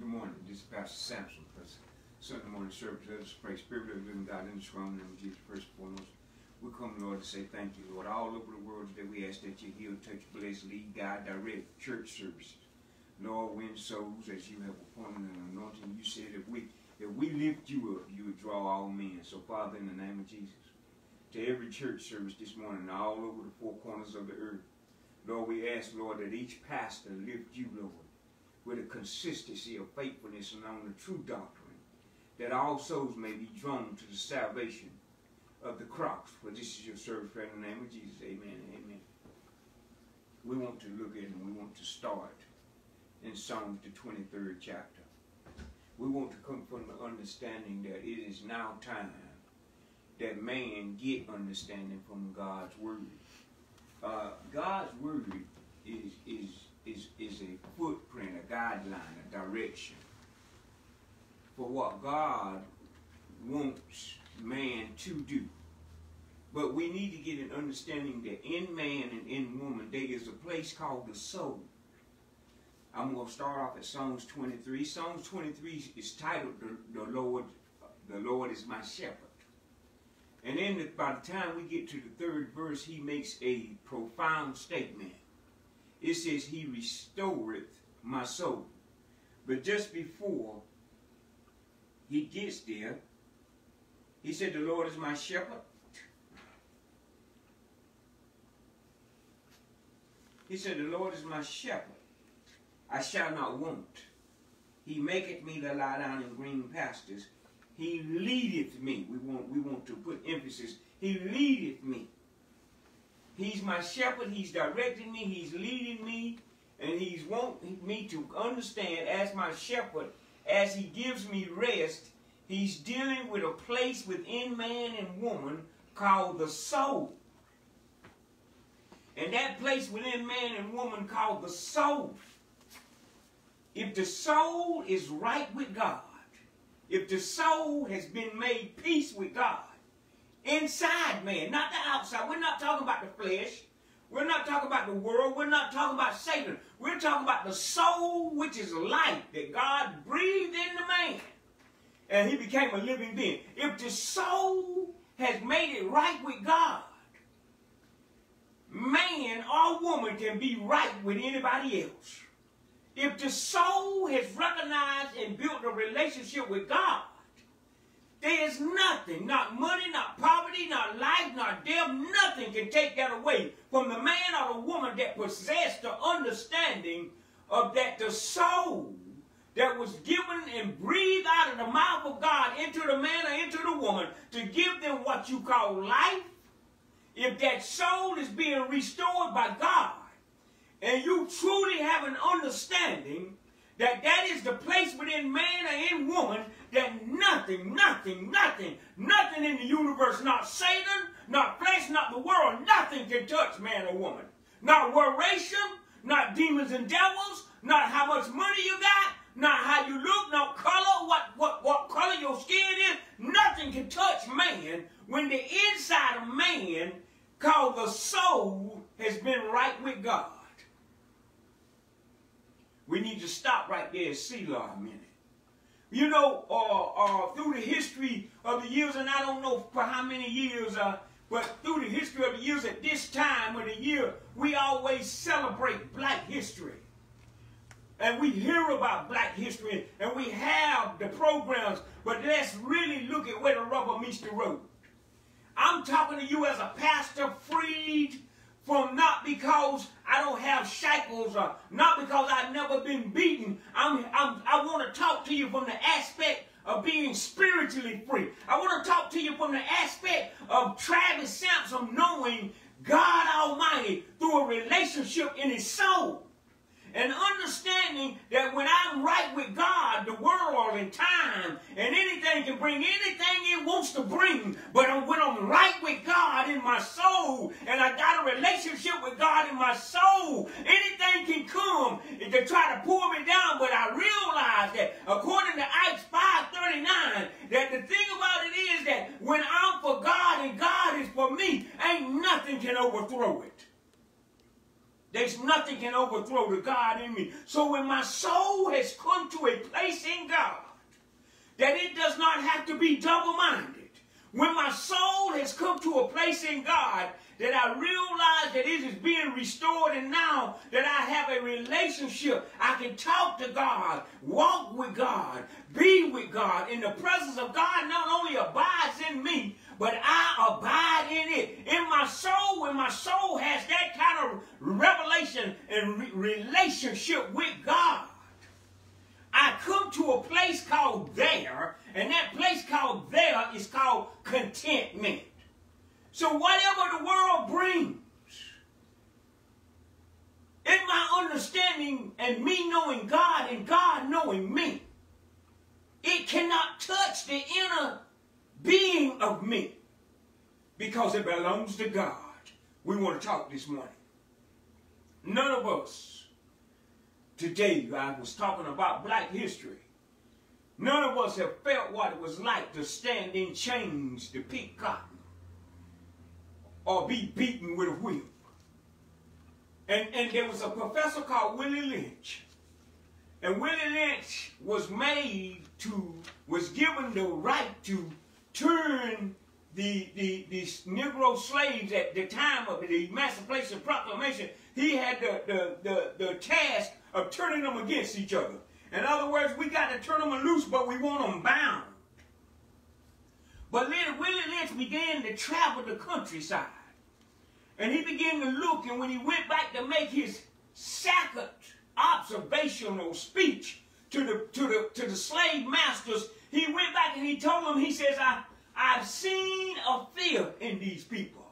Good morning. This is Pastor Sampson. Sunday morning service. Let us pray. Spirit of the living God in the strong name of Jesus first and foremost. We come, Lord, to say thank you, Lord. All over the world today, we ask that you heal, touch, bless, lead, guide, direct church services. Lord, win souls as you have appointed and anointing. You said if we if we lift you up, you would draw all men. So, Father, in the name of Jesus, to every church service this morning, all over the four corners of the earth, Lord, we ask, Lord, that each pastor lift you, Lord, with a consistency of faithfulness and on the true doctrine, that all souls may be drawn to the salvation of the cross. For this is your service in the name of Jesus. Amen amen. We want to look at and we want to start in Psalms the 23rd chapter. We want to come from the understanding that it is now time that man get understanding from God's word. Uh, God's word is, is, is, is a footprint, a guideline, a direction for what God wants man to do. But we need to get an understanding that in man and in woman there is a place called the soul. I'm going to start off at Psalms 23. Psalms 23 is titled the, the Lord the Lord is my shepherd. And then by the time we get to the third verse, he makes a profound statement. It says, He restoreth my soul. But just before he gets there, he said, The Lord is my shepherd. He said, The Lord is my shepherd. I shall not want. He maketh me to lie down in green pastures. He leadeth me. We want, we want to put emphasis. He leadeth me. He's my shepherd. He's directing me. He's leading me. And he's wanting me to understand as my shepherd, as he gives me rest, he's dealing with a place within man and woman called the soul. And that place within man and woman called the soul. If the soul is right with God, if the soul has been made peace with God, inside man, not the outside, we're not talking about the flesh, we're not talking about the world, we're not talking about Satan, we're talking about the soul which is life that God breathed into man. And he became a living being. If the soul has made it right with God, man or woman can be right with anybody else. If the soul has recognized and built a relationship with God, there is nothing, not money, not poverty, not life, not death, nothing can take that away from the man or the woman that possessed the understanding of that the soul that was given and breathed out of the mouth of God into the man or into the woman to give them what you call life, if that soul is being restored by God, and you truly have an understanding that that is the place within man or in woman that nothing, nothing, nothing, nothing in the universe, not Satan, not flesh, not the world, nothing can touch man or woman. Not worration, not demons and devils, not how much money you got, not how you look, not color, what, what, what color your skin is. Nothing can touch man when the inside of man, called the soul, has been right with God. We need to stop right there and Selah. You know, uh, uh, through the history of the years, and I don't know for how many years, uh, but through the history of the years, at this time of the year, we always celebrate black history. And we hear about black history, and we have the programs, but let's really look at where the rubber meets the road. I'm talking to you as a pastor freed from not because I don't have shackles or not because I've never been beaten. I'm, I'm, I want to talk to you from the aspect of being spiritually free. I want to talk to you from the aspect of Travis Sampson knowing God Almighty through a relationship in his soul and understanding that when I'm right with God, the world and time and anything can bring anything it wants to bring. But when I'm right with God in my soul and I got a relationship with God in my soul, anything can come to try to pull me down. But I realize that according to Acts 5.39, that the thing about it is that when I'm for God and God is for me, ain't nothing can overthrow it. There's nothing can overthrow the God in me. So when my soul has come to a place in God, that it does not have to be double-minded. When my soul has come to a place in God that I realize that it is being restored and now that I have a relationship, I can talk to God, walk with God, be with God. In the presence of God not only abides in me, but I abide in it. In my soul, when my soul has that kind of revelation and re relationship with God, I come to a place called there, and that place called there is called contentment. So whatever the world brings, in my understanding and me knowing God and God knowing me, it cannot touch the inner being of me because it belongs to God. We want to talk this morning. None of us today, I was talking about black history. None of us have felt what it was like to stand in chains to pick cotton or be beaten with a whip. And, and there was a professor called Willie Lynch. And Willie Lynch was made to, was given the right to turn the, the, the Negro slaves at the time of the Emancipation Proclamation, he had the, the, the, the task of turning them against each other. In other words, we got to turn them loose, but we want them bound. But then Willie Lynch began to travel the countryside. And he began to look, and when he went back to make his second observational speech to the, to the, to the slave masters, he went back and he told them, he says, I, I've seen a fear in these people.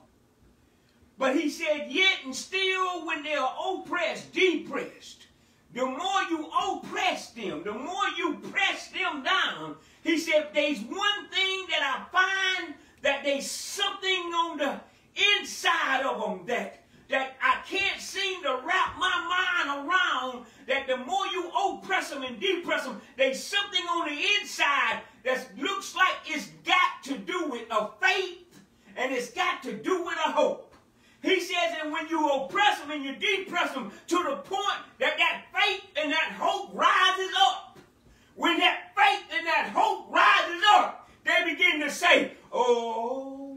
But he said, yet and still when they are oppressed, depressed, the more you oppress them, the more you press them down, he said, there's one thing that I find that there's something on the inside of them that that I can't seem to wrap my mind around that the more you oppress them and depress them, there's something on the inside that looks like it's got to do with a faith and it's got to do with a hope. He says that when you oppress them and you depress them to the point that that faith and that hope rises up. When that faith and that hope rises up, they begin to say, Oh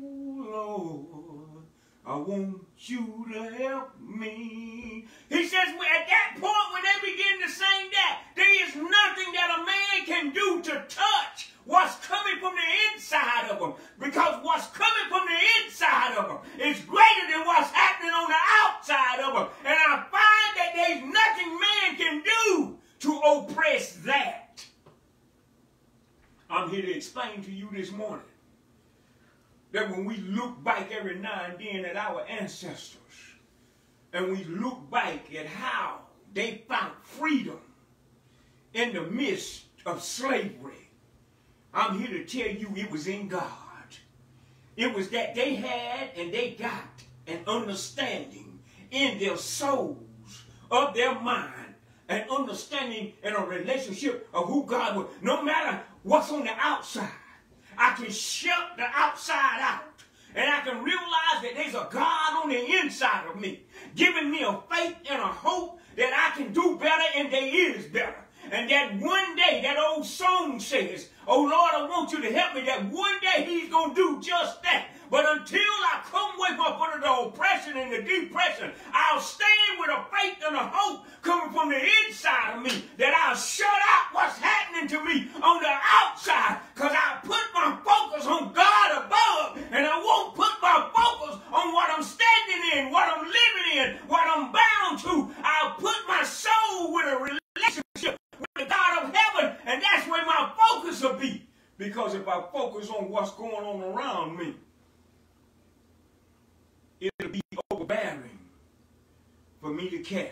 Lord, I want you to help me. He says at that point when they begin to sing that, there is nothing that a man can do to touch what's coming from the inside of them. Because what's coming from the inside of them is greater than what's happening on the outside of them. And I find that there's nothing man can do to oppress that. I'm here to explain to you this morning that when we look back every now and then at our ancestors, and we look back at how they found freedom in the midst of slavery, I'm here to tell you it was in God. It was that they had and they got an understanding in their souls of their mind, an understanding and a relationship of who God was. No matter what's on the outside, I can shut the outside out. And I can realize that there's a God on the inside of me, giving me a faith and a hope that I can do better and there is better. And that one day, that old song says, Oh Lord, I want you to help me, that one day He's going to do just that. But until I come wake up under the oppression and the depression, I'll stand with a faith and a hope coming from the inside of me that I'll shut out what's happening to me on the outside because I put my focus on God above and I won't put my focus on what I'm standing in, what I'm living in, what I'm bound to. I'll put my soul with a relationship with the God of heaven and that's where my focus will be. Because if I focus on what's going on around me, it'll be overbearing for me to carry.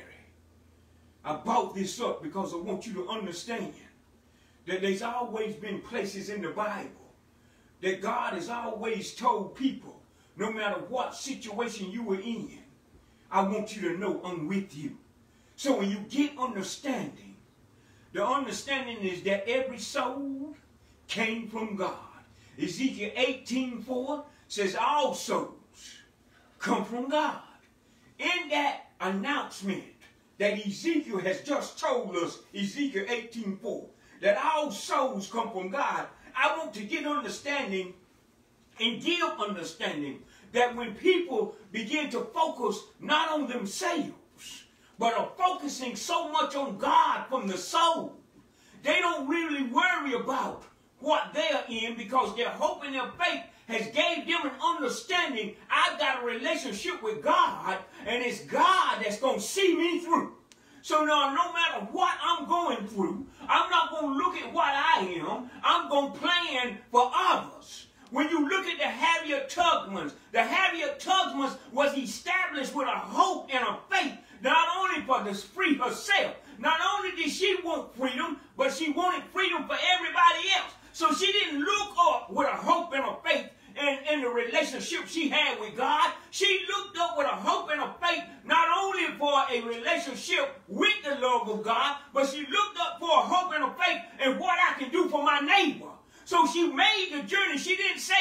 I brought this up because I want you to understand that there's always been places in the Bible that God has always told people, no matter what situation you were in, I want you to know I'm with you. So when you get understanding, the understanding is that every soul came from God. Ezekiel 18.4 says all souls come from God. In that announcement that Ezekiel has just told us, Ezekiel 18.4, that all souls come from God. I want to get understanding and give understanding that when people begin to focus not on themselves, but are focusing so much on God from the soul, they don't really worry about what they're in because their hope and their faith has gave them an understanding. I've got a relationship with God, and it's God that's going to see me through. So now, no matter what I'm going through, I'm not going to look at what I am. I'm going to plan for others. When you look at the Harriet Tubmans, the Harriet Tubmans was established with a hope and a faith, not only for the free herself. Not only did she want freedom, but she wanted freedom for everybody else. So she didn't look up with a hope and a faith in, in the relationship she had with God. She looked up with a hope and a faith, not only for a relationship with the love of God, but she looked up for a hope and a faith in what I can do for my neighbor. So she made the journey. She didn't say,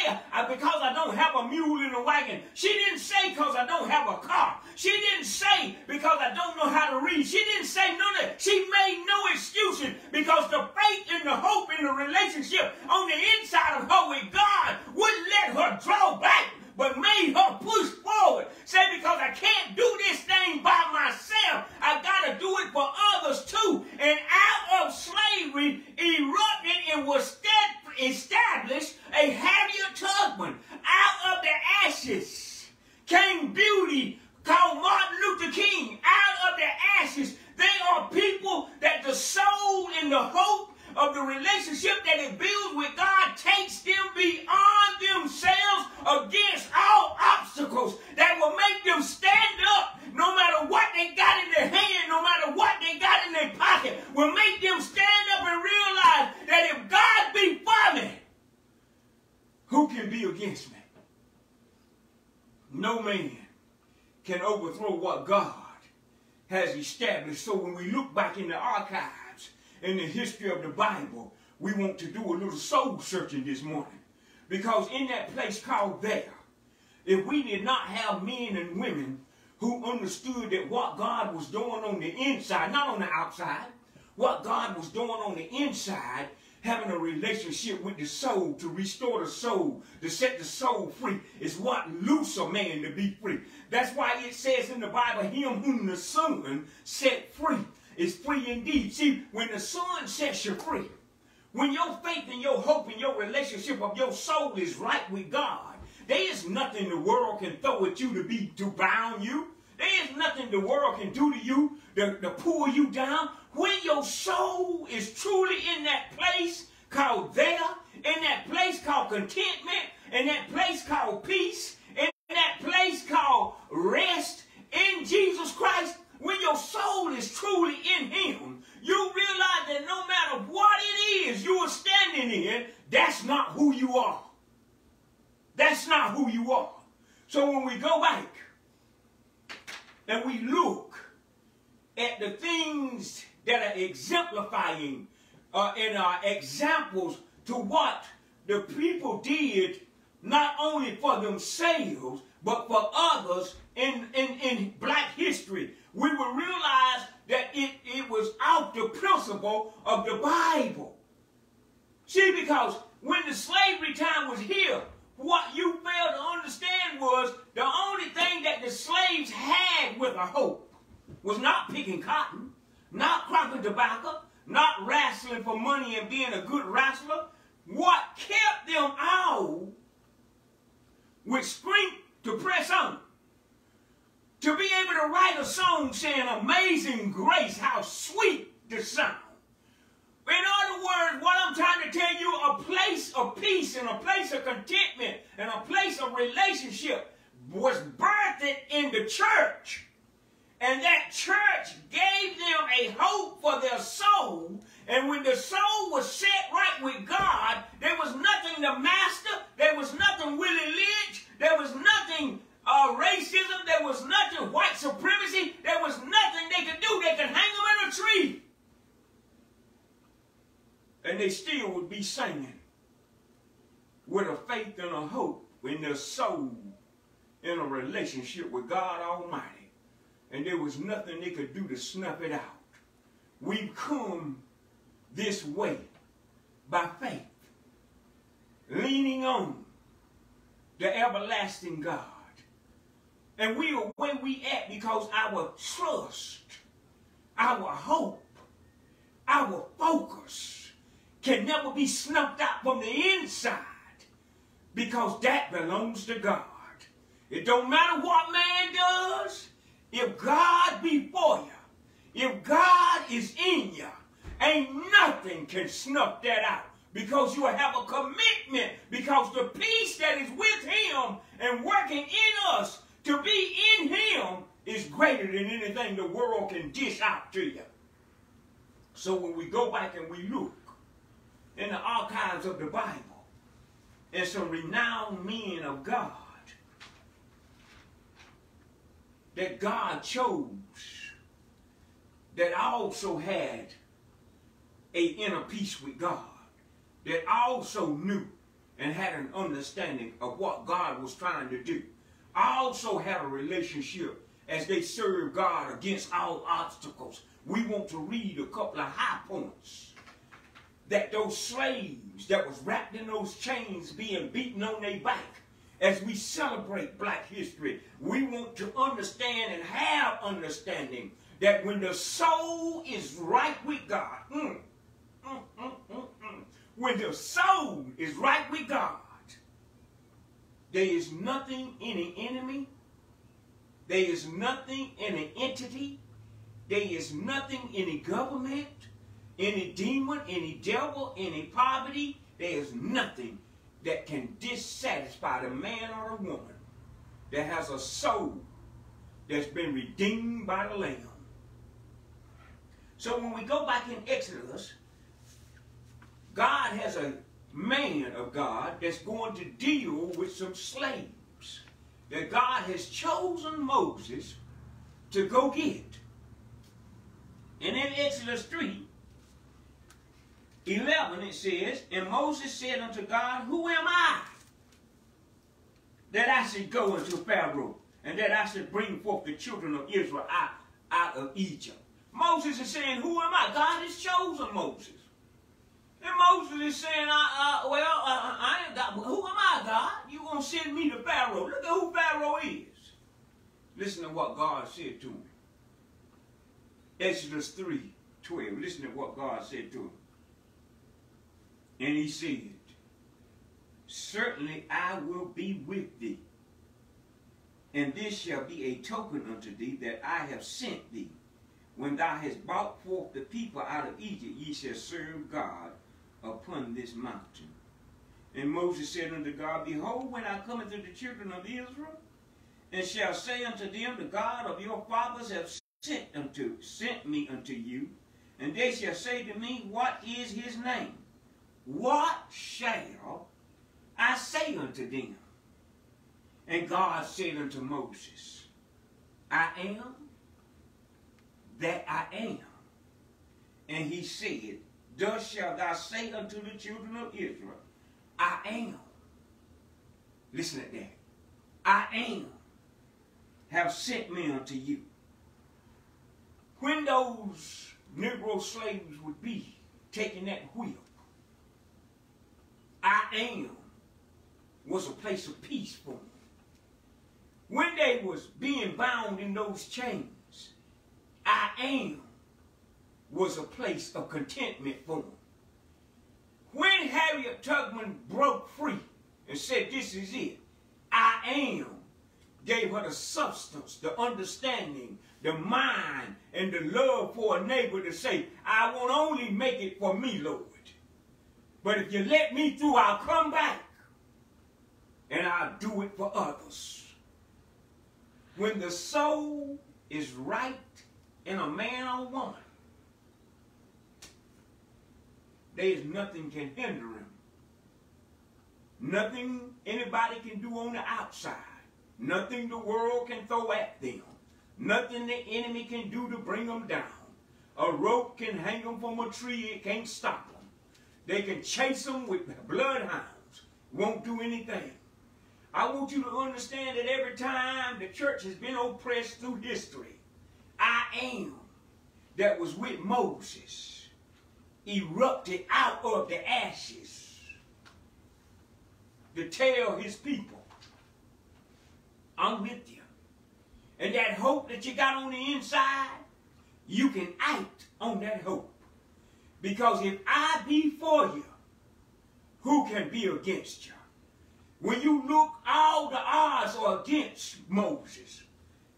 because I don't have a mule in a wagon. She didn't say, because I don't have a car. She didn't say, because I don't know how to read. She didn't say none of that. She made no excuses because the faith and the hope in the relationship on the inside of her with God wouldn't let her draw back but made her push forward. Say, because I can't do this thing by myself, I got to do it for others too. And out of slavery erupted and was established a Harriet Tubman. Out of the ashes came beauty called Martin Luther King. Out of the ashes, they are people that the soul and the hope of the relationship that it builds with God takes them beyond themselves against all obstacles that will make them stand up no matter what they got in their hand, no matter what they got in their pocket, will make them stand up and realize that if God be for me, who can be against me? No man can overthrow what God has established. So when we look back in the archives, in the history of the Bible, we want to do a little soul searching this morning. Because in that place called there, if we did not have men and women who understood that what God was doing on the inside, not on the outside, what God was doing on the inside, having a relationship with the soul to restore the soul, to set the soul free, is what loose a man to be free. That's why it says in the Bible, him whom the Son set free is free indeed. See, when the Son sets you free, when your faith and your hope and your relationship of your soul is right with God, there is nothing the world can throw at you to be to bound you. There is nothing the world can do to you to, to pull you down. When your soul is truly in that place called there, in that place called contentment, in that place called peace, in that place called rest in Jesus Christ, when your soul is truly in him, you realize that no matter what it is you are standing in, that's not who you are. That's not who you are. So when we go back and we look at the things that are exemplifying uh, and are examples to what the people did not only for themselves, but for others in, in, in black history we will realize that it, it was out the principle of the Bible. See, because when the slavery time was here, what you failed to understand was the only thing that the slaves had with a hope was not picking cotton, not cropping tobacco, not wrestling for money and being a good wrestler. What kept them out with strength to press on to be able to write a song saying, Amazing Grace, how sweet the sound. In other words, what I'm trying to tell you, a place of peace and a place of contentment and a place of relationship was birthed in the church. And that church gave them a hope for their soul. And when the soul was set right with God, there was nothing to master. There was nothing Willie Lynch. There was nothing uh, racism. There was nothing white supremacy. There was nothing they could do. They could hang them in a tree. And they still would be singing with a faith and a hope in their soul in a relationship with God Almighty. and there was nothing they could do to snuff it out. We've come this way by faith, leaning on the everlasting God. And we are where we at because our trust, our hope, our focus can never be snuffed out from the inside because that belongs to God. It don't matter what man does. If God be for you, if God is in you, ain't nothing can snuff that out because you have a commitment because the peace that is with him and working in us to be in him is greater than anything the world can dish out to you. So when we go back and we look in the archives of the Bible and some renowned men of God that God chose that also had a inner peace with God, that also knew and had an understanding of what God was trying to do. Also had a relationship as they served God against all obstacles. We want to read a couple of high points. That those slaves that was wrapped in those chains being beaten on their back as we celebrate black history, we want to understand and have understanding that when the soul is right with God, mm, mm, mm, mm, mm when the soul is right with God, there is nothing in the enemy, there is nothing in the entity, there is nothing in the government, any demon, any devil, any poverty, there is nothing that can dissatisfy the man or the woman that has a soul that's been redeemed by the Lamb. So when we go back in Exodus, God has a man of God that's going to deal with some slaves that God has chosen Moses to go get. And in Exodus 3, 11 it says, And Moses said unto God, Who am I? That I should go unto Pharaoh, and that I should bring forth the children of Israel out, out of Egypt. Moses is saying, Who am I? God has chosen Moses. And Moses is saying, uh, uh, Well, uh, I ain't got, who am I, God? You going to send me to Pharaoh. Look at who Pharaoh is. Listen to what God said to him. Exodus 3 12. Listen to what God said to him. And he said, Certainly I will be with thee, and this shall be a token unto thee that I have sent thee. When thou hast brought forth the people out of Egypt, ye shall serve God upon this mountain. And Moses said unto God, Behold, when I come unto the children of Israel, and shall say unto them, The God of your fathers have sent unto sent me unto you, and they shall say to me, What is his name? What shall I say unto them? And God said unto Moses, I am that I am. And he said, Thus shalt thou say unto the children of Israel, I am. Listen at that. I am have sent me unto you. When those Negro slaves would be taking that whip, I am was a place of peace for them. When they was being bound in those chains, I am was a place of contentment for them. When Harriet Tubman broke free and said, this is it, I am, gave her the substance, the understanding, the mind, and the love for a neighbor to say, I won't only make it for me, Lord. But if you let me through, I'll come back and I'll do it for others. When the soul is right in a man or woman, there is nothing can hinder him. Nothing anybody can do on the outside. Nothing the world can throw at them. Nothing the enemy can do to bring them down. A rope can hang them from a tree, it can't stop them. They can chase them with bloodhounds. Won't do anything. I want you to understand that every time the church has been oppressed through history, I am that was with Moses erupted out of the ashes to tell his people, I'm with you. And that hope that you got on the inside, you can act on that hope. Because if I be for you, who can be against you? When you look, all the odds are against Moses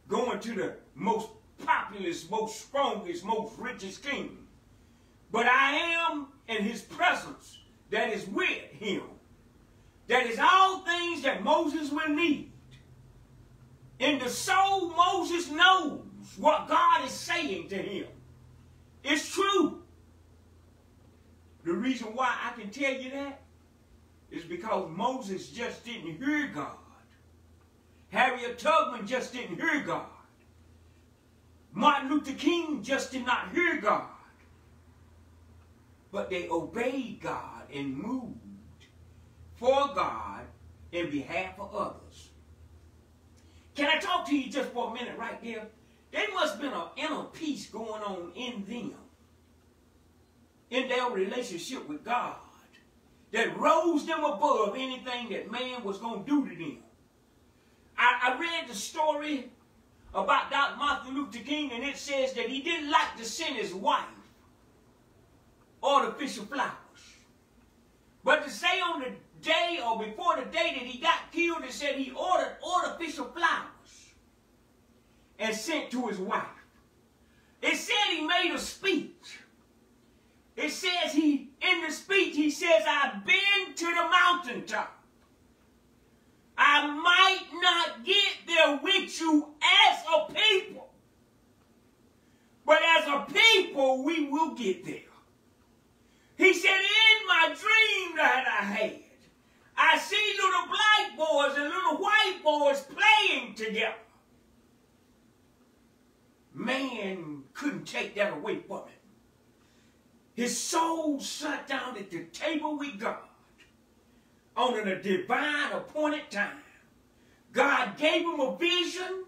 going to the most populous, most strongest, most richest king. But I am in his presence that is with him. That is all things that Moses will need. In the soul, Moses knows what God is saying to him. It's true. The reason why I can tell you that is because Moses just didn't hear God. Harriet Tubman just didn't hear God. Martin Luther King just did not hear God. But they obeyed God and moved for God in behalf of others. Can I talk to you just for a minute right there? There must have been an inner peace going on in them, in their relationship with God, that rose them above anything that man was going to do to them. I, I read the story about Dr. Martin Luther King, and it says that he didn't like to send his wife artificial flowers. But to say on the day or before the day that he got killed, it said he ordered artificial flowers and sent to his wife. It said he made a speech. It says he, in the speech, he says, I've been to the mountaintop. I might not get there with you as a people. But as a people, we will get there. He said, in my dream that I had, I see little black boys and little white boys playing together. Man couldn't take that away from him. His soul sat down at the table with God on a divine appointed time. God gave him a vision,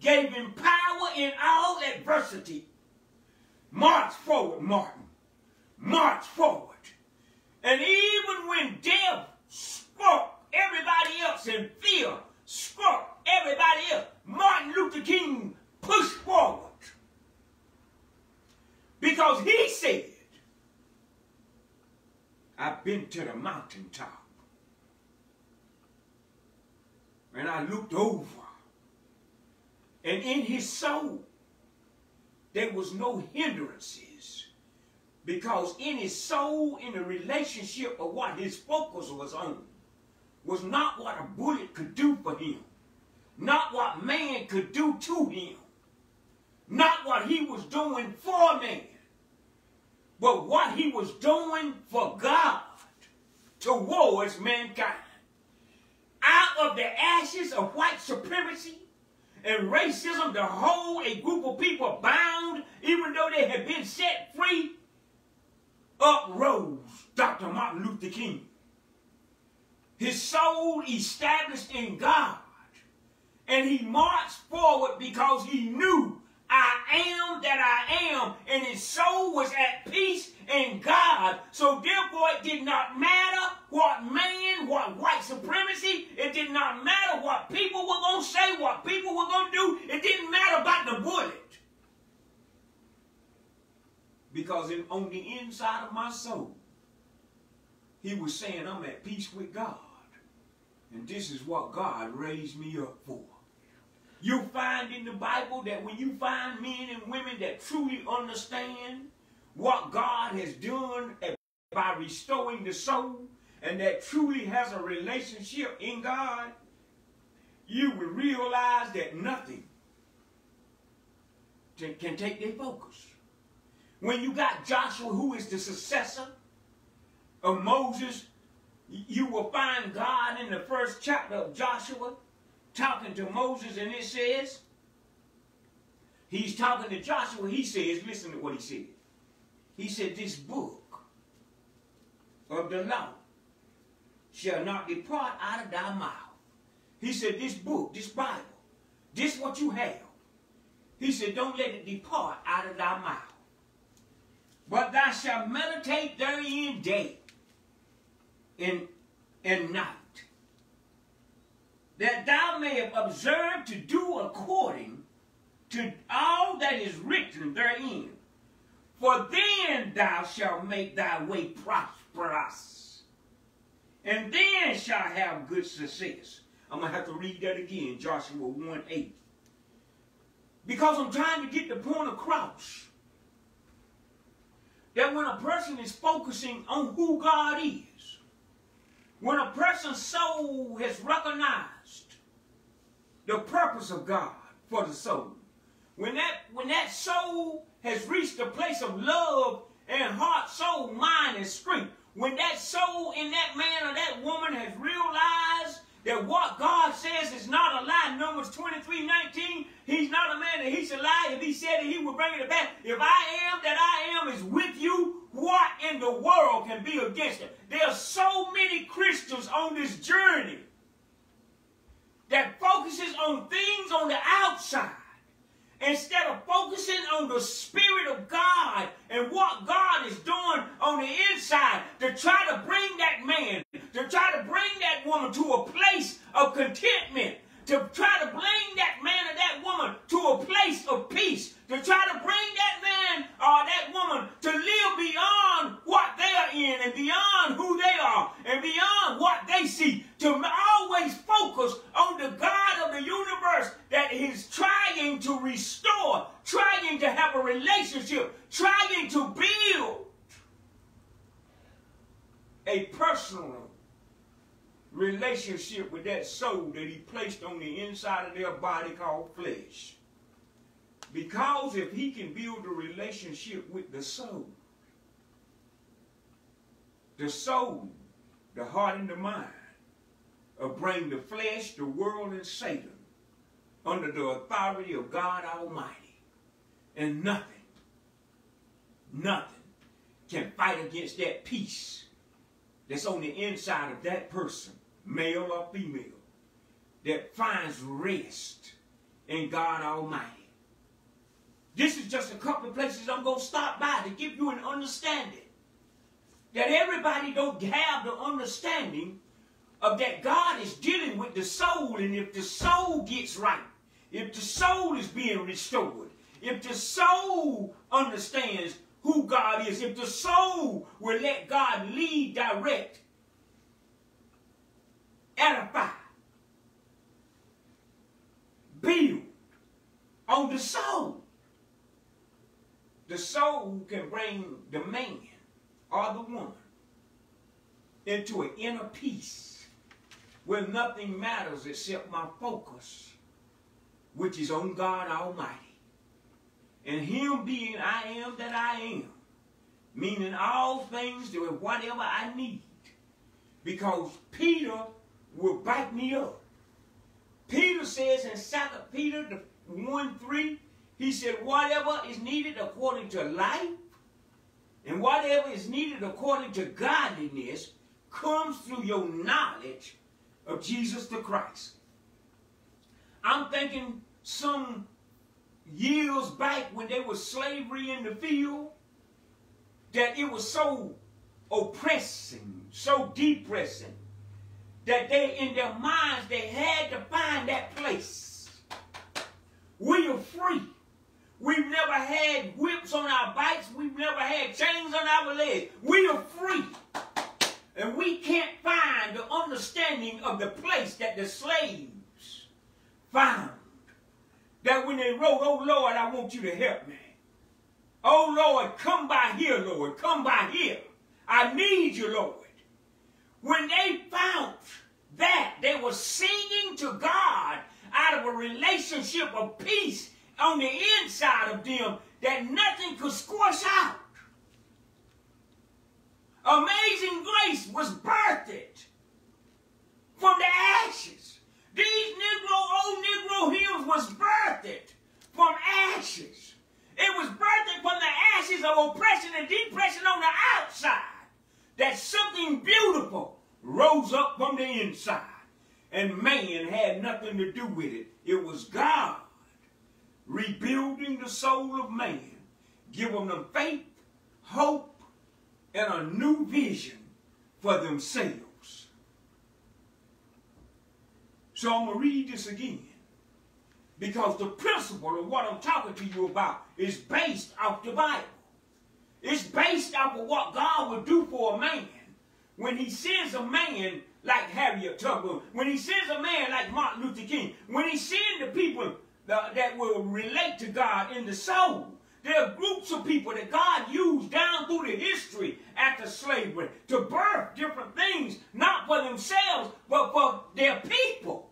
gave him power in all adversity. March forward, Martin. March forward. And even when death struck everybody else and fear struck everybody else, Martin Luther King pushed forward. Because he said, I've been to the mountaintop and I looked over. And in his soul, there was no hindrances. Because in his soul, in the relationship of what his focus was on, was not what a bullet could do for him. Not what man could do to him. Not what he was doing for man. But what he was doing for God towards mankind out of the ashes of white supremacy and racism to hold a group of people bound, even though they had been set free, uprose Dr. Martin Luther King. His soul established in God. And he marched forward because he knew I am that I am. And his soul was at peace in God. So therefore it did not matter what man, what white supremacy, it did not matter what people were going to say, what people were going to do. It didn't matter about the bullet. Because in, on the inside of my soul, he was saying, I'm at peace with God. And this is what God raised me up for. You'll find in the Bible that when you find men and women that truly understand what God has done by restoring the soul and that truly has a relationship in God, you will realize that nothing can take their focus. When you got Joshua, who is the successor of Moses, you will find God in the first chapter of Joshua talking to Moses, and it says, he's talking to Joshua, he says, listen to what he said. He said, this book of the law shall not depart out of thy mouth. He said, this book, this Bible, this what you have. He said, don't let it depart out of thy mouth. But thou shalt meditate therein day and, and night, that thou may observe to do according to all that is written therein. For then thou shalt make thy way prosperous, and then shalt have good success. I'm going to have to read that again, Joshua 1 8. Because I'm trying to get the point across that when a person is focusing on who God is, when a person's soul has recognized the purpose of God for the soul, when that, when that soul has reached a place of love and heart, soul, mind, and strength, when that soul in that man or that woman has realized that what God says is not a lie. Numbers 23, 19, he's not a man that he should lie. If he said it, he will bring it back. If I am that I am is with you, what in the world can be against it? There are so many Christians on this journey that focuses on things on the outside instead of focusing on the Spirit of God and what God is doing on the inside to try to bring that man, to try to bring that woman to a place of contentment, to try to bring that man or that woman to a place of peace, to try to bring that man or that woman to live beyond what they are in and beyond who they are and beyond what they see, to always focus on the God of the universe that is trying to restore, trying to have a relationship, trying to build a personal relationship with that soul that he placed on the inside of their body called flesh. Because if he can build a relationship with the soul, the soul, the heart and the mind, will bring the flesh, the world, and Satan under the authority of God Almighty. And nothing, nothing can fight against that peace that's on the inside of that person male or female, that finds rest in God Almighty. This is just a couple of places I'm going to stop by to give you an understanding. That everybody don't have the understanding of that God is dealing with the soul, and if the soul gets right, if the soul is being restored, if the soul understands who God is, if the soul will let God lead, direct, edify, build on oh, the soul. The soul can bring the man or the woman into an inner peace where nothing matters except my focus, which is on God Almighty. And Him being I am that I am, meaning all things whatever I need. Because Peter will back me up. Peter says in 2 Peter 1 3, he said, whatever is needed according to life and whatever is needed according to godliness comes through your knowledge of Jesus the Christ. I'm thinking some years back when there was slavery in the field, that it was so oppressing, so depressing, that they, in their minds, they had to find that place. We are free. We've never had whips on our bikes. We've never had chains on our legs. We are free. And we can't find the understanding of the place that the slaves found. That when they wrote, oh Lord, I want you to help me. Oh Lord, come by here, Lord. Come by here. I need you, Lord. When they found that, they were singing to God out of a relationship of peace on the inside of them that nothing could squash out. Amazing grace was birthed from the ashes. These Negro, old Negro hymns was birthed from ashes. It was birthed from the ashes of oppression and depression on the outside. That something beautiful rose up from the inside. And man had nothing to do with it. It was God rebuilding the soul of man, giving them faith, hope, and a new vision for themselves. So I'm going to read this again. Because the principle of what I'm talking to you about is based off the Bible. It's based off of what God would do for a man when he sends a man like Harriet Tubman, when he sends a man like Martin Luther King, when he sends the people that, will relate to God in the soul. There are groups of people that God used down through the history after slavery to birth different things, not for themselves, but for their people.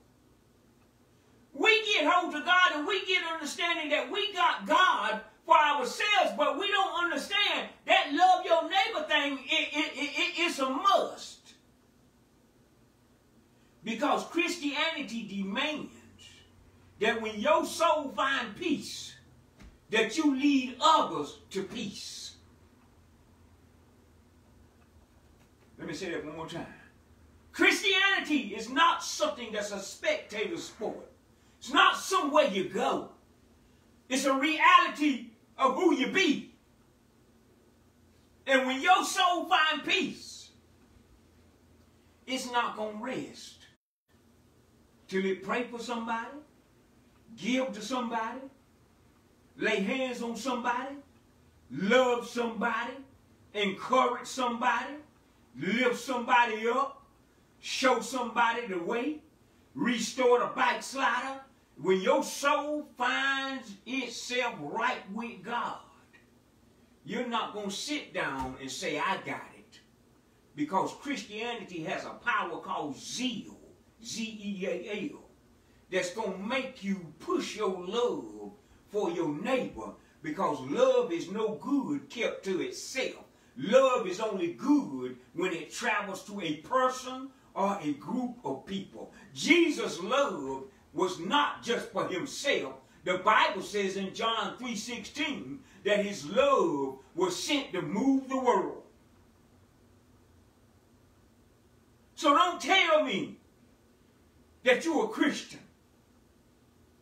We get hold of God and we get understanding that we got God for ourselves, but we don't understand that love your neighbor thing, it, it, it, it's a must. Because Christianity demands that when your soul find peace, that you lead others to peace. Let me say that one more time. Christianity is not something that's a spectator sport. It's not somewhere you go. It's a reality of who you be. And when your soul find peace, it's not going to rest till it pray for somebody, give to somebody, lay hands on somebody, love somebody, encourage somebody, lift somebody up, show somebody the way, restore the backslider. When your soul finds itself right with God, you're not going to sit down and say, I got it. Because Christianity has a power called zeal, Z-E-A-L, that's going to make you push your love for your neighbor because love is no good kept to itself. Love is only good when it travels to a person or a group of people. Jesus' love was not just for himself. The Bible says in John 3.16 that his love was sent to move the world. So don't tell me that you're a Christian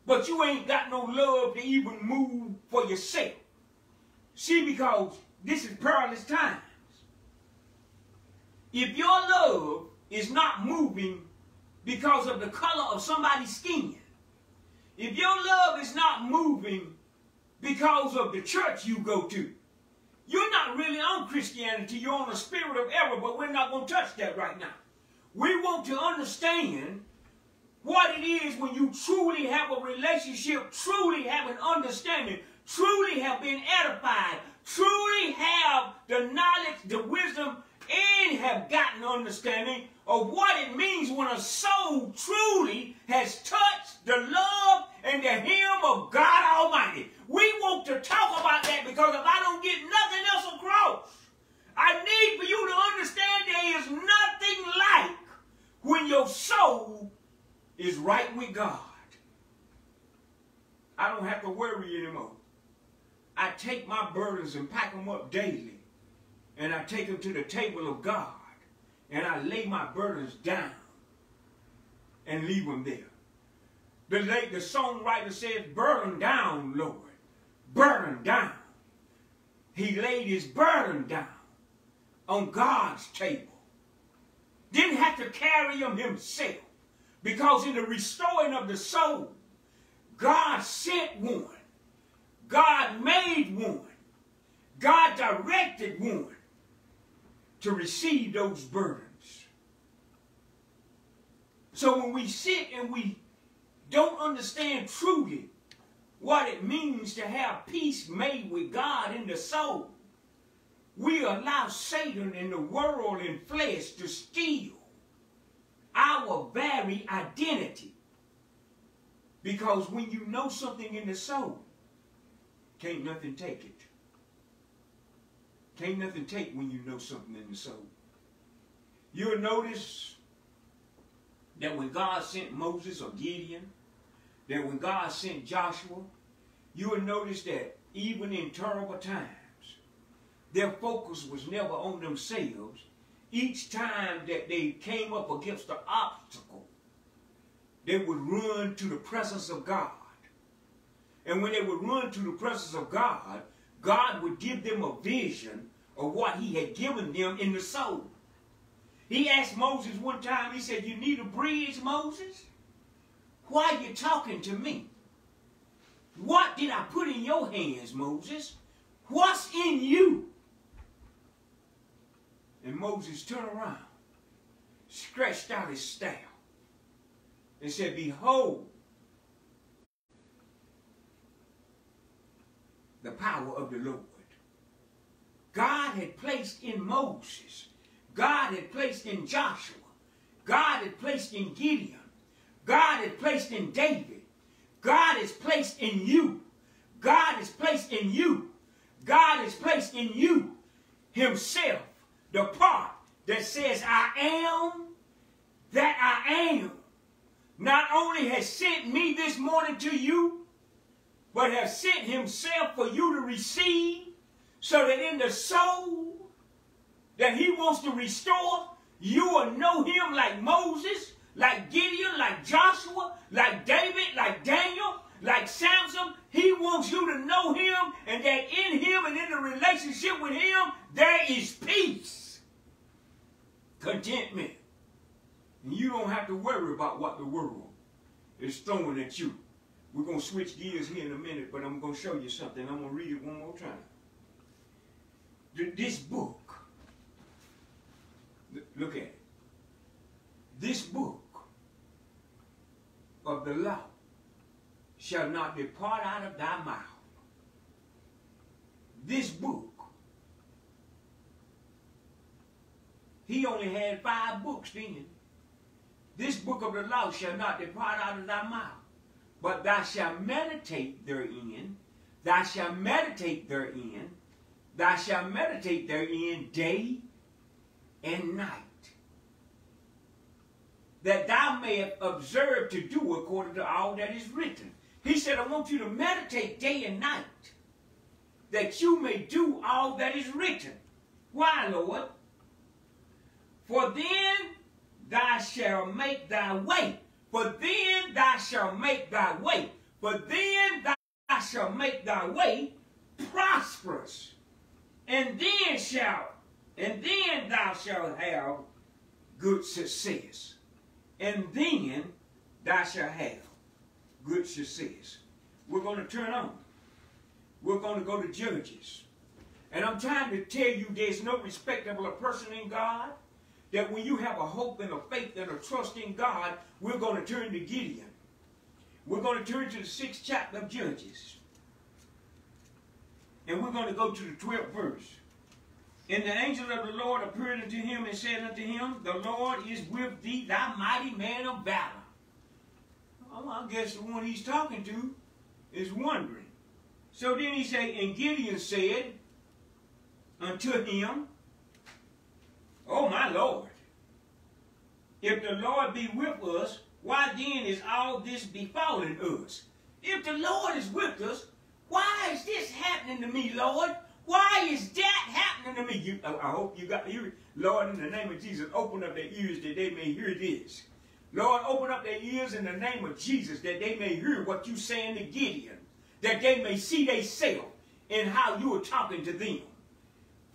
but you ain't got no love to even move for yourself. See, because this is perilous times. If your love is not moving because of the color of somebody's skin, if your love is not moving because of the church you go to, you're not really on Christianity, you're on a spirit of error, but we're not going to touch that right now. We want to understand what it is when you truly have a relationship, truly have an understanding, truly have been edified, truly have the knowledge, the wisdom, and have gotten understanding of what it means when a soul truly has touched the love and the hymn of God Almighty. We want to talk about that because if I don't get nothing else across, I need for you to understand there is nothing like when your soul is right with God, I don't have to worry anymore. I take my burdens and pack them up daily. And I take them to the table of God. And I lay my burdens down and leave them there. The, late, the songwriter says, burden down, Lord. Burden down. He laid his burden down on God's table. Didn't have to carry them himself. Because in the restoring of the soul, God sent one. God made one. God directed one to receive those burdens. So when we sit and we don't understand truly what it means to have peace made with God in the soul, we allow Satan and the world and flesh to steal our very identity. Because when you know something in the soul, can't nothing take it. Can't nothing take when you know something in the soul. You'll notice that when God sent Moses or Gideon, that when God sent Joshua, you will notice that even in terrible times, their focus was never on themselves, each time that they came up against an obstacle, they would run to the presence of God. And when they would run to the presence of God, God would give them a vision of what he had given them in the soul. He asked Moses one time, he said, you need a bridge, Moses? Why are you talking to me? What did I put in your hands, Moses? What's in you? And Moses turned around, stretched out his staff, and said, Behold, the power of the Lord. God had placed in Moses, God had placed in Joshua, God had placed in Gideon, God had placed in David, God is placed in you, God is placed in you, God is placed in you himself the part that says I am that I am. Not only has sent me this morning to you, but has sent himself for you to receive so that in the soul that he wants to restore, you will know him like Moses, like Gideon, like Joshua, like David, like Daniel, like Samson. He wants you to know him and that in him and in the relationship with him, there is peace, contentment. And you don't have to worry about what the world is throwing at you. Going to switch gears here in a minute, but I'm going to show you something. I'm going to read it one more time. This book, look at it. This book of the law shall not depart out of thy mouth. This book, he only had five books then. This book of the law shall not depart out of thy mouth, but thou shalt meditate therein, thou shalt meditate therein, thou shalt meditate therein day and night, that thou mayest observe to do according to all that is written. He said, I want you to meditate day and night, that you may do all that is written. Why, Lord? For then thou shalt make thy way. For then thou shalt make thy way. For then thou shalt make thy way prosperous. And then shalt, and then thou shalt have good success. And then thou shalt have good success. We're going to turn on. We're going to go to Judges. And I'm trying to tell you there's no respectable person in God that when you have a hope and a faith and a trust in God, we're going to turn to Gideon. We're going to turn to the sixth chapter of Judges. And we're going to go to the 12th verse. And the angel of the Lord appeared unto him and said unto him, The Lord is with thee, thou mighty man of valor. Well, I guess the one he's talking to is wondering. So then he said, And Gideon said unto him, Oh, my Lord. If the Lord be with us, why then is all this befalling us? If the Lord is with us, why is this happening to me, Lord? Why is that happening to me? You, I hope you got hear it. Lord, in the name of Jesus, open up their ears that they may hear this. Lord, open up their ears in the name of Jesus that they may hear what you're saying to Gideon. That they may see themselves and how you are talking to them.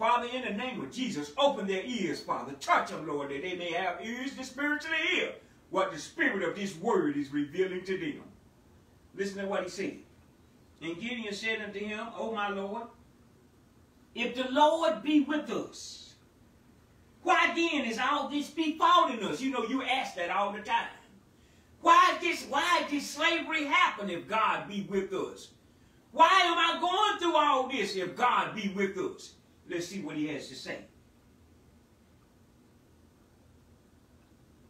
Father, in the name of Jesus, open their ears, Father. Touch them, Lord, that they may have ears to spiritually hear what the spirit of this word is revealing to them. Listen to what he said. And Gideon said unto him, O my Lord, if the Lord be with us, why then is all this befalling us? You know, you ask that all the time. Why is this, why this slavery happen if God be with us? Why am I going through all this if God be with us? Let's see what he has to say.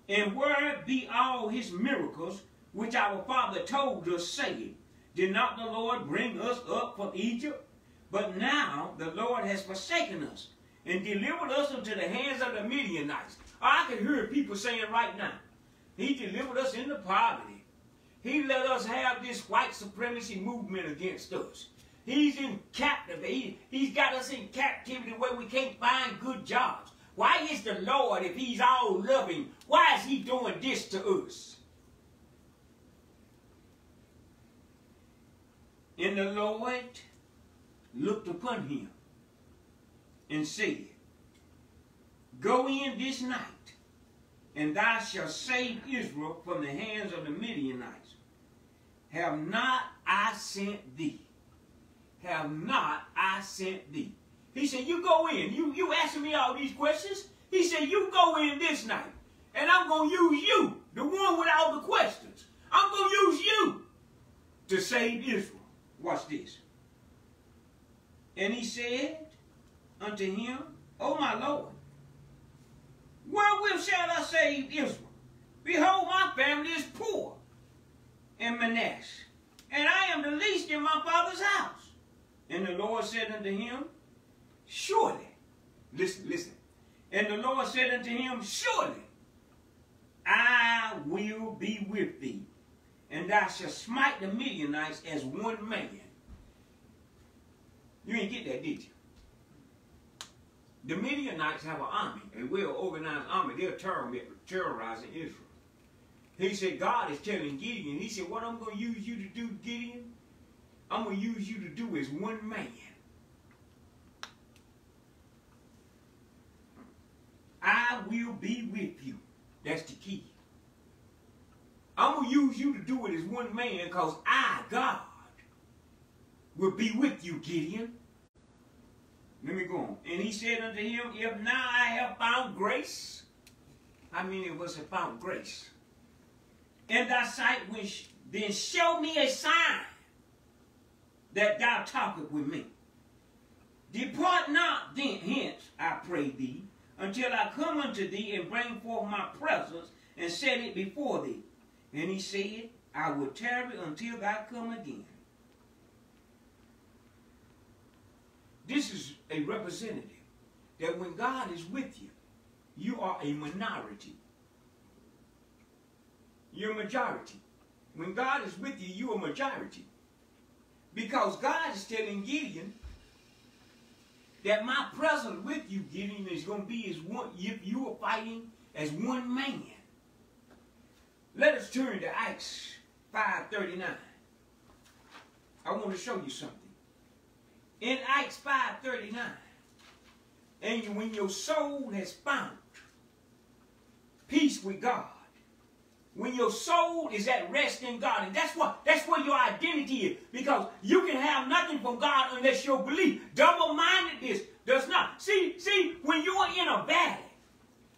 And where be all his miracles which our father told us, saying, Did not the Lord bring us up from Egypt? But now the Lord has forsaken us and delivered us into the hands of the Midianites. I can hear people saying right now, He delivered us into poverty. He let us have this white supremacy movement against us. He's in captivity. He, has got us in captivity where we can't find good jobs. Why is the Lord, if he's all loving, why is he doing this to us? And the Lord looked upon him and said, Go in this night, and thou shalt save Israel from the hands of the Midianites. Have not I sent thee? Have not I sent thee? He said, You go in. You, you asking me all these questions? He said, You go in this night, and I'm going to use you, the one with all the questions. I'm going to use you to save Israel. Watch this. And he said unto him, O my Lord, wherewith shall I save Israel? Behold, my family is poor in Manasseh, and I am the least in my father's house. And the Lord said unto him, Surely, listen, listen. And the Lord said unto him, Surely, I will be with thee, and thou shalt smite the Midianites as one man. You ain't get that, did you? The Midianites have an army, a well-organized army. They're terrorizing Israel. He said, God is telling Gideon, he said, what I'm going to use you to do, Gideon, I'm going to use you to do as one man. I will be with you. That's the key. I'm going to use you to do it as one man because I, God, will be with you, Gideon. Let me go on. And he said unto him, If now I have found grace, I mean it was found grace, in thy sight, which then show me a sign that thou talkest with me. Depart not then hence, I pray thee, until I come unto thee and bring forth my presence and set it before thee. And he said, I will tarry until thou come again. This is a representative that when God is with you, you are a minority. You're a majority. When God is with you, you're a majority. Because God is telling Gideon that my presence with you, Gideon, is going to be as one, if you are fighting as one man. Let us turn to Acts 5.39. I want to show you something. In Acts 5.39, and when your soul has found peace with God, when your soul is at rest in God, and that's what that's where your identity is. Because you can have nothing from God unless your belief. Double-mindedness does not. See, see, when you are in a valley,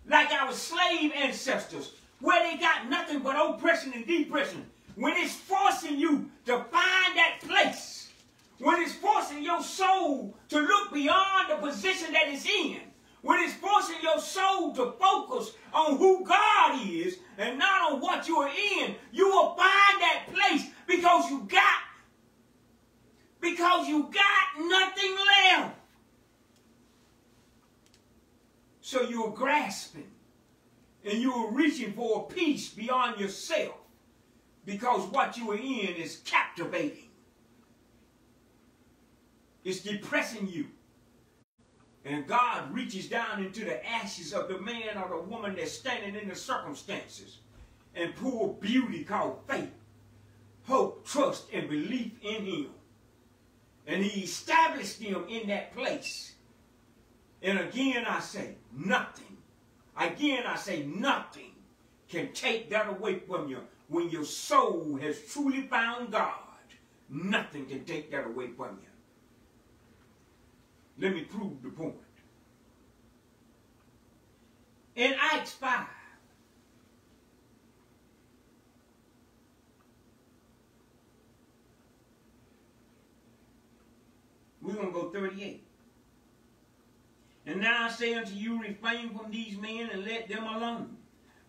like our slave ancestors, where they got nothing but oppression and depression, when it's forcing you to find that place, when it's forcing your soul to look beyond the position that it's in, when it's forcing your soul to focus on who God is and not on what you are in, you will find that place because you got because you got nothing left. So you're grasping and you're reaching for a peace beyond yourself because what you are in is captivating. It's depressing you. And God reaches down into the ashes of the man or the woman that's standing in the circumstances and pour beauty called faith, hope, trust, and belief in him. And he established them in that place. And again I say, nothing, again I say, nothing can take that away from you. When your soul has truly found God, nothing can take that away from you. Let me prove the point. In Acts 5, we're going to go 38. And now I say unto you, refrain from these men and let them alone.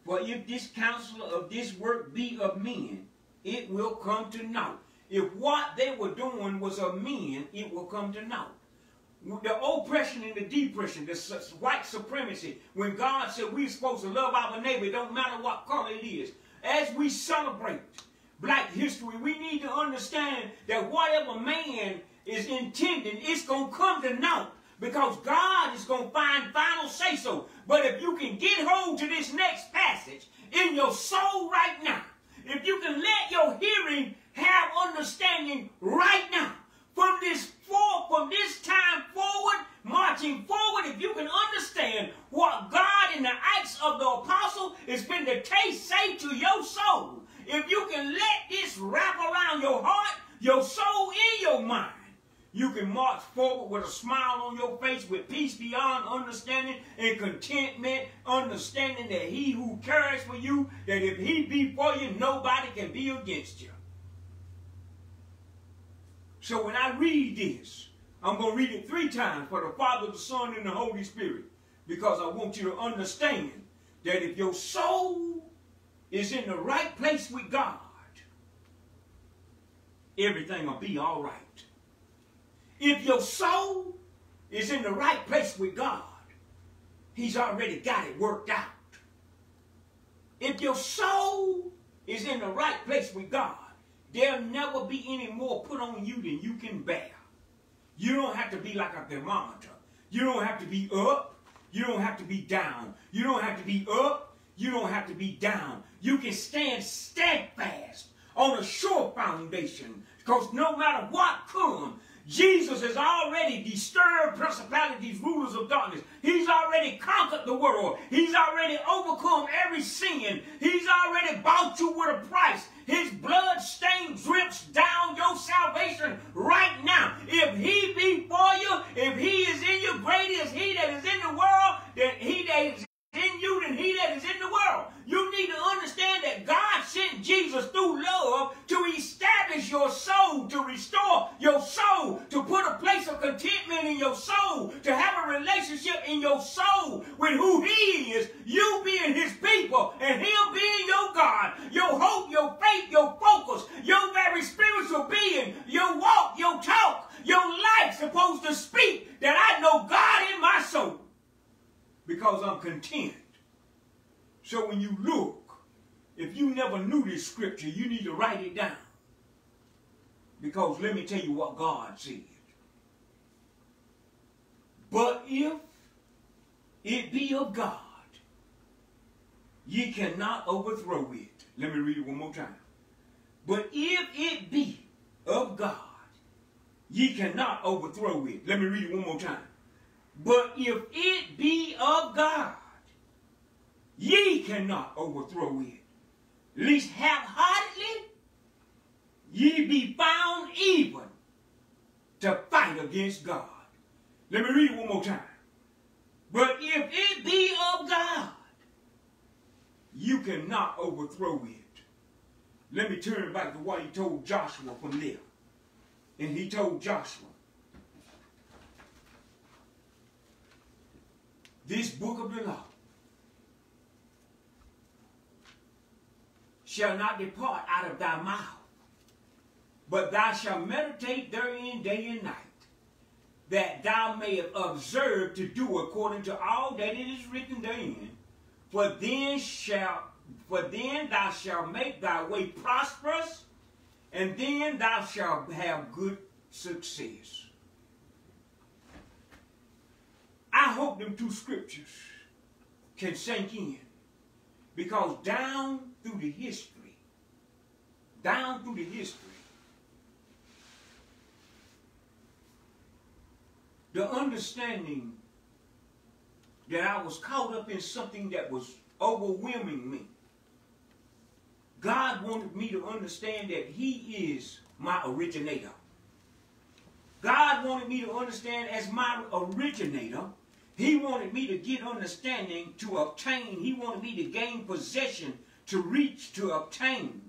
For if this counsel of this work be of men, it will come to naught. If what they were doing was of men, it will come to naught the oppression and the depression, the white supremacy, when God said we're supposed to love our neighbor, it don't matter what color it is. As we celebrate black history, we need to understand that whatever man is intending, it's going to come to naught because God is going to find final say-so. But if you can get hold to this next passage in your soul right now, if you can let your hearing have understanding right now. From this for, from this time forward, marching forward, if you can understand what God in the acts of the apostle is been to taste say to your soul, if you can let this wrap around your heart, your soul, and your mind, you can march forward with a smile on your face, with peace beyond understanding and contentment, understanding that he who cares for you, that if he be for you, nobody can be against you. So when I read this, I'm going to read it three times for the Father, the Son, and the Holy Spirit. Because I want you to understand that if your soul is in the right place with God, everything will be all right. If your soul is in the right place with God, he's already got it worked out. If your soul is in the right place with God, there'll never be any more put on you than you can bear. You don't have to be like a thermometer. You don't have to be up. You don't have to be down. You don't have to be up. You don't have to be down. You can stand steadfast on a sure foundation because no matter what comes, Jesus has already disturbed principalities, rulers of darkness. He's already conquered the world. He's already overcome every sin. He's already bought you with a price. His blood stain drips down your salvation right now. If he be for you, if he is in you, great is he that is in the world, then he that is in you than he that is in the world. You need to understand that God sent Jesus through love to establish your soul, to restore your soul, to put a place of contentment in your soul, to have a relationship in your soul with who he is, you being his people, and him being your God, your hope, your faith, your focus, your very spiritual being, your walk, your talk, your life supposed to speak that I know God in my soul because I'm content. So when you look, if you never knew this scripture, you need to write it down. Because let me tell you what God said. But if it be of God, ye cannot overthrow it. Let me read it one more time. But if it be of God, ye cannot overthrow it. Let me read it one more time. But if it be of God, ye cannot overthrow it. Least half-heartedly, ye be found even to fight against God. Let me read one more time. But if it be of God, you cannot overthrow it. Let me turn back to what he told Joshua from there. And he told Joshua, this book of the law shall not depart out of thy mouth, but thou shalt meditate therein day and night, that thou mayest observe to do according to all that it is written therein. For then shall for then thou shalt make thy way prosperous, and then thou shalt have good success. I hope them two scriptures can sink in. Because down through the history, down through the history, the understanding that I was caught up in something that was overwhelming me. God wanted me to understand that He is my originator. God wanted me to understand as my originator he wanted me to get understanding to obtain. He wanted me to gain possession, to reach, to obtain,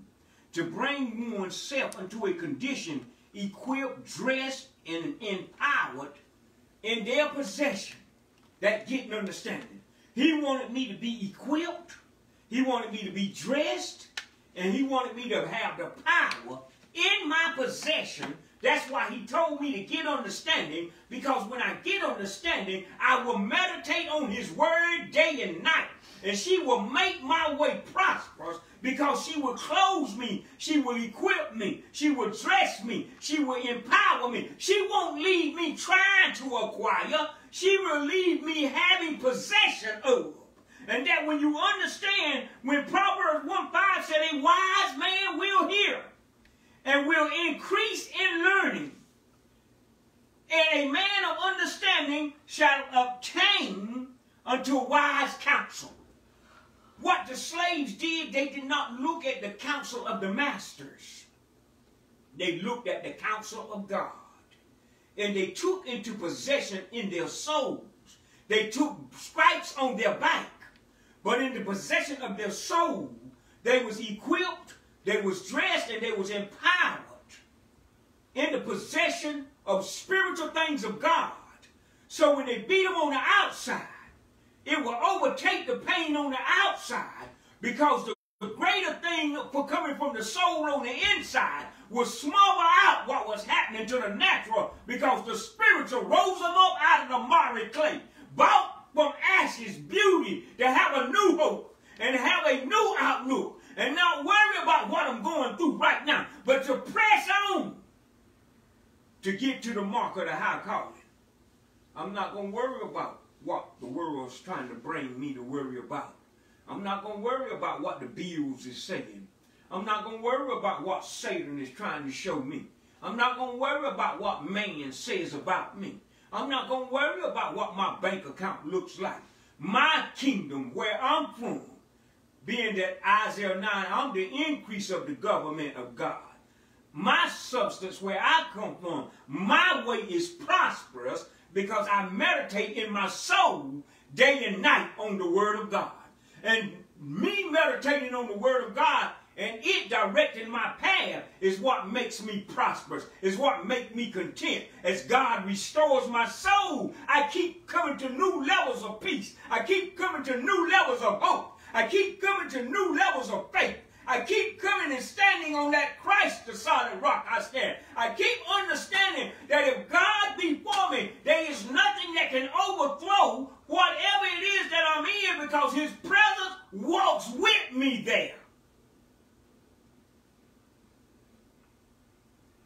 to bring oneself into a condition equipped, dressed, and empowered in their possession. That getting understanding. He wanted me to be equipped. He wanted me to be dressed. And he wanted me to have the power in my possession that's why he told me to get understanding, because when I get understanding, I will meditate on his word day and night. And she will make my way prosperous because she will clothe me. She will equip me. She will dress me. She will empower me. She won't leave me trying to acquire. She will leave me having possession of. And that when you understand, when Proverbs 1 5 said, a wise man will hear and will increase in learning. And a man of understanding shall obtain unto wise counsel. What the slaves did, they did not look at the counsel of the masters. They looked at the counsel of God. And they took into possession in their souls. They took stripes on their back. But in the possession of their soul, they was equipped, they was dressed, and they was empowered in the possession of spiritual things of God. So when they beat them on the outside, it will overtake the pain on the outside because the, the greater thing for coming from the soul on the inside will smother out what was happening to the natural because the spiritual rose them up out of the miry clay, brought from ashes beauty to have a new hope and have a new outlook and not worry about what I'm going through right now, but to press on to get to the mark of the high calling. I'm not going to worry about what the world's trying to bring me to worry about. I'm not going to worry about what the bills is saying. I'm not going to worry about what Satan is trying to show me. I'm not going to worry about what man says about me. I'm not going to worry about what my bank account looks like. My kingdom, where I'm from, being that Isaiah 9, I'm the increase of the government of God. My substance, where I come from, my way is prosperous because I meditate in my soul day and night on the Word of God. And me meditating on the Word of God and it directing my path is what makes me prosperous, is what makes me content. As God restores my soul, I keep coming to new levels of peace. I keep coming to new levels of hope. I keep coming to new levels of faith. I keep coming and standing on that Christ, the solid rock I stand. I keep understanding that if God be for me, there is nothing that can overthrow whatever it is that I'm in because his presence walks with me there.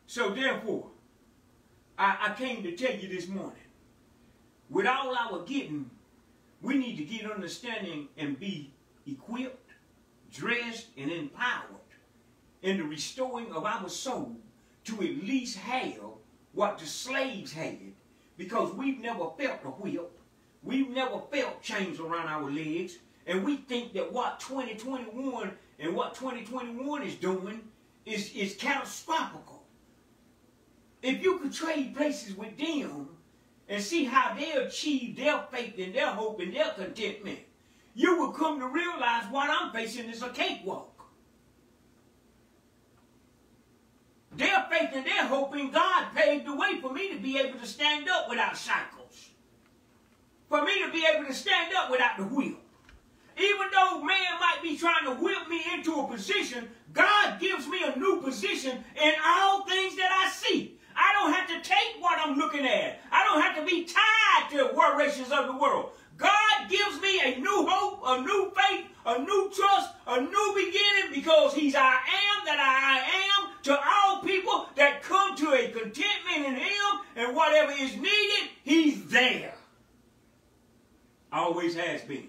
So therefore, I, I came to tell you this morning, with all our getting, we need to get understanding and be equipped, dressed, and empowered in the restoring of our soul to at least have what the slaves had because we've never felt the whip. We've never felt chains around our legs. And we think that what 2021 and what 2021 is doing is, is catastrophic. If you could trade places with them and see how they achieve their faith and their hope and their contentment, you will come to realize what I'm facing is a cakewalk. Their faith and their hope in God paved the way for me to be able to stand up without shackles. For me to be able to stand up without the wheel. Even though man might be trying to whip me into a position, God gives me a new position in all things that I see. I don't have to take what I'm looking at. I don't have to be tied to the worrations of the world. God gives new hope, a new faith, a new trust, a new beginning because he's I am that I am to all people that come to a contentment in him and whatever is needed, he's there. Always has been.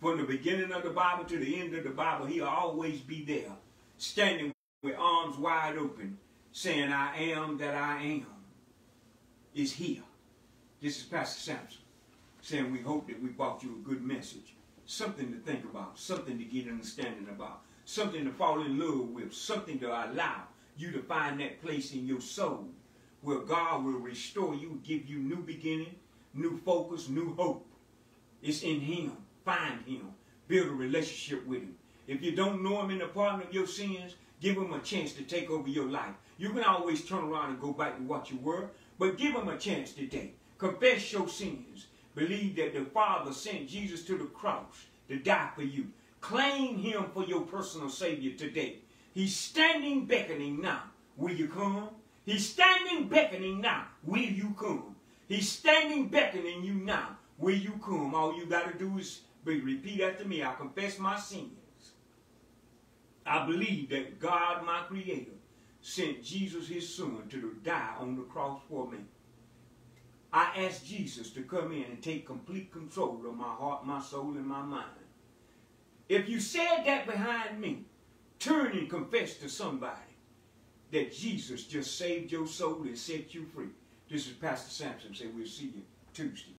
From the beginning of the Bible to the end of the Bible, he'll always be there, standing with arms wide open, saying, I am that I am, is here. This is Pastor Sampson saying we hope that we brought you a good message. Something to think about, something to get understanding about, something to fall in love with, something to allow you to find that place in your soul where God will restore you, give you new beginning, new focus, new hope. It's in Him. Find Him. Build a relationship with Him. If you don't know Him in the pardon of your sins, give Him a chance to take over your life. You can always turn around and go back to what you were, but give him a chance today. Confess your sins. Believe that the Father sent Jesus to the cross to die for you. Claim him for your personal Savior today. He's standing beckoning now. Will you come? He's standing beckoning now. Will you come? He's standing beckoning you now. Will you come? All you got to do is repeat after me. I confess my sins. I believe that God, my Creator, sent Jesus, his son, to die on the cross for me. I asked Jesus to come in and take complete control of my heart, my soul, and my mind. If you said that behind me, turn and confess to somebody that Jesus just saved your soul and set you free. This is Pastor Sampson. Say we'll see you Tuesday.